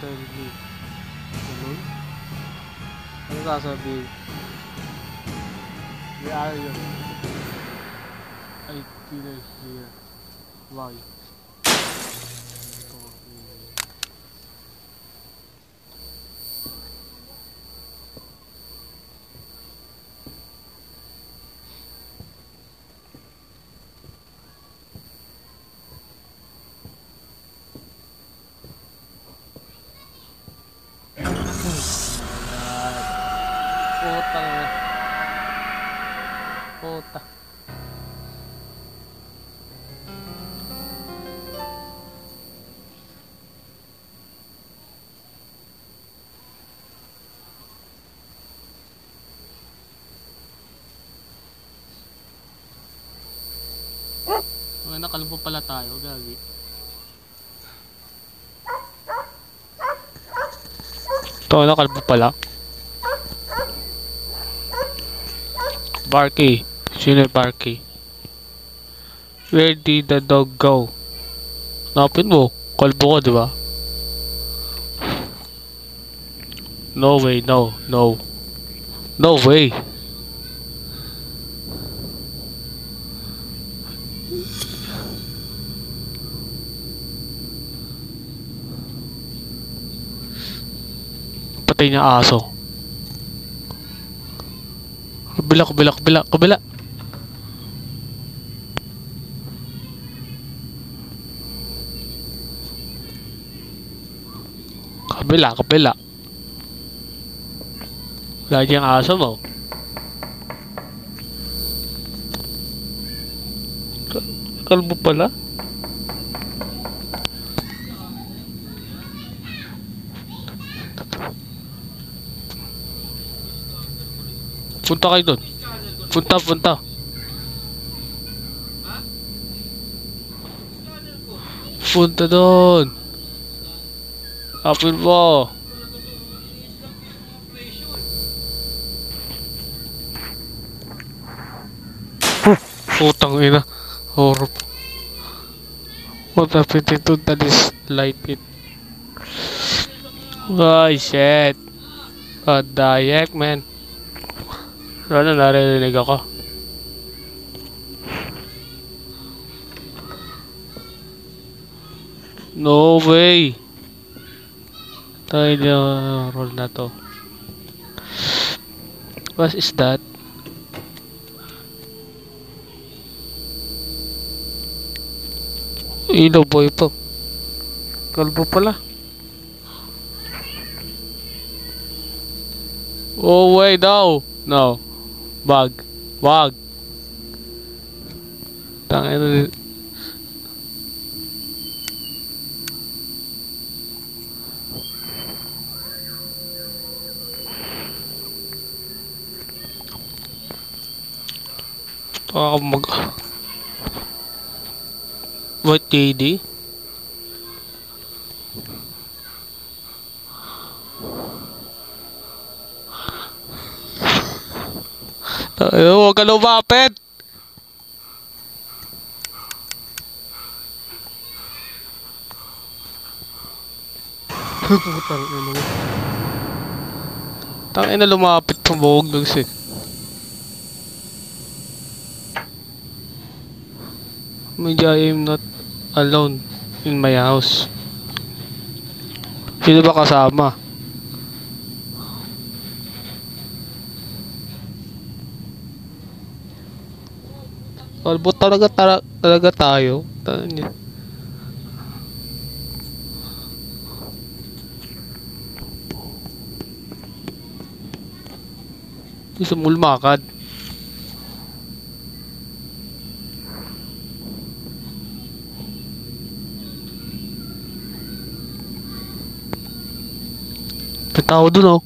tell me. Ganun? Ano sasabihin? May ano yun. I didn't hear. Why? Ito, eh. Puta na. Puta. Ay, nakalbo pala tayo, gagi. Ito, nakalbo pala. Barky. Barky? Where did the dog go? Napin mo. Kalbo ko, di ba? No way, no, no. No way. Patay niya aso. Kabila, kabila, kabila, kabila. Kabila, kabila. Wala diyang aso mo. Ka- Kalbo pala? Punta kayo doon. Punta, punta. Punta doon. Apil mo. Putang ina. Horror. What happened to this light it? Oh shit. What the heck man? Ano naririnig ako? No way! Tayo na roll na to. What is that? Ilaw boy po. Kalbo pala. Oh wait, no. No. Wag. Wag. Tangin na Ako mag... What KD? Ay, huwag ka lumapit! Putang ina. Tangina lumapit pumawag ng sik. Maybe I am not alone in my house. Sino ba kasama? Kalbo talaga tara, talaga tayo. Tanya. Gusto mo? Tao dun oh.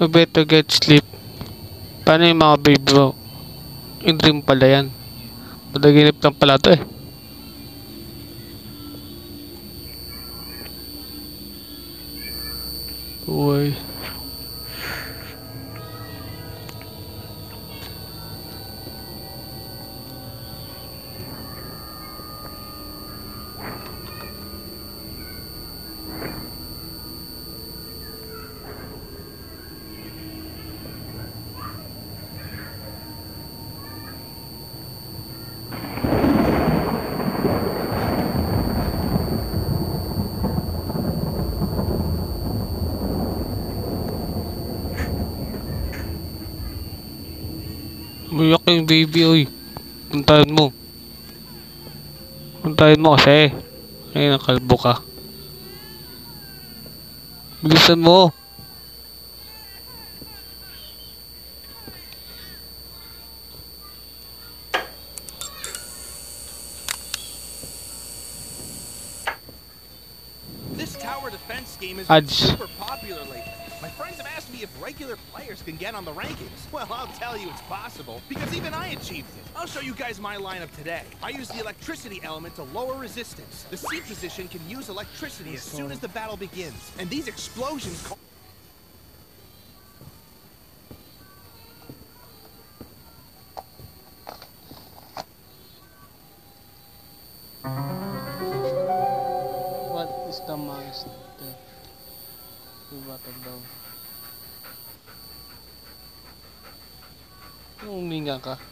I better get sleep. Paano yung mga babe bro? Yung dream pala yan. Madaginip lang pala to eh. Uy. Umiyak yung baby, oy. Puntahan mo. Puntahan mo kasi. Ay, nakalbo ka. Bilisan mo. This tower defense game been super popular lately. My friends have asked me if regular players can get on the rankings. Well, I'll tell you it's possible, because even I achieved it. I'll show you guys my lineup today. I use the electricity element to lower resistance. The C position can use electricity as soon as the battle begins. And these explosions... Battle daw. Uminga ka.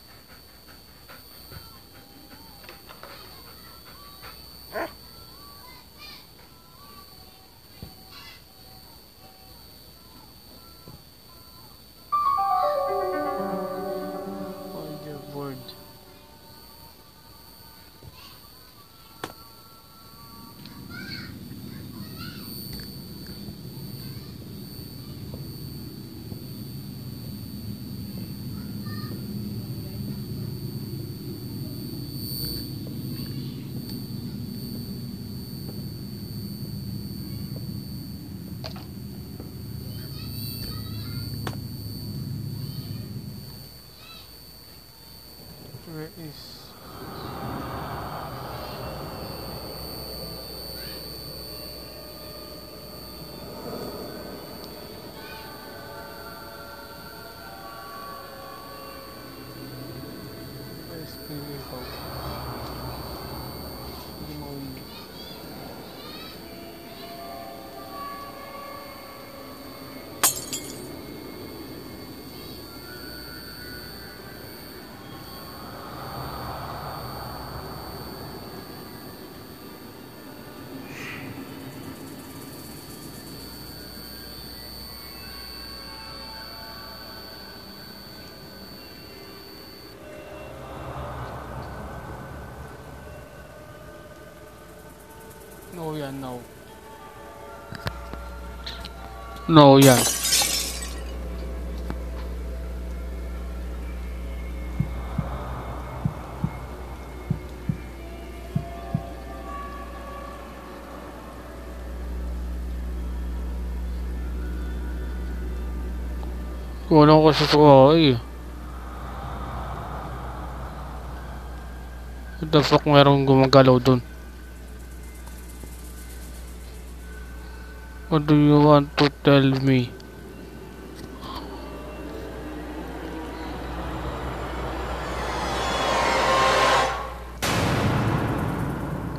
Where is No yan, no. No yan. Kulang ko sa suway. What the fuck merong gumagalaw dun? What do you want to tell me?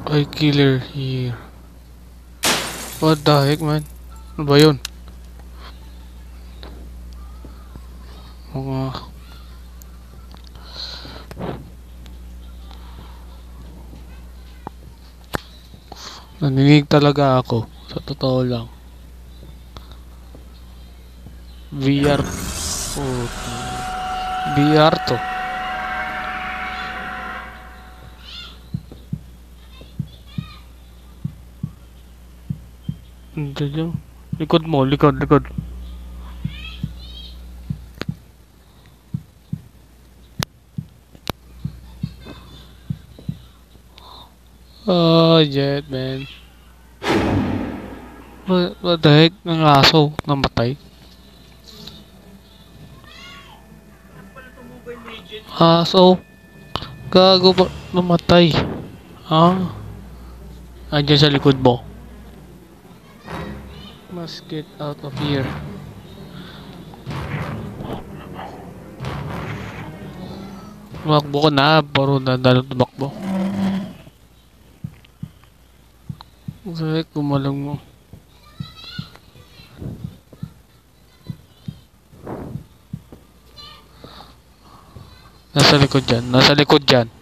I killer here. What the heck man? Ano ba yun? Mga... Naninig talaga ako. Sa totoo lang. VR. Oh, VR to. Hindi dyan. Likod mo, likod, likod. Oh, jet, man. What, what the heck? Ng aso namatay. Aso. Gago ba namatay? Ah. Andiyan sa likod mo. Must get out of here. Tumakbo ko na, paro na dalo tumakbo. Sakit kumalang mo. Nasa likod dyan, nasa likod dyan.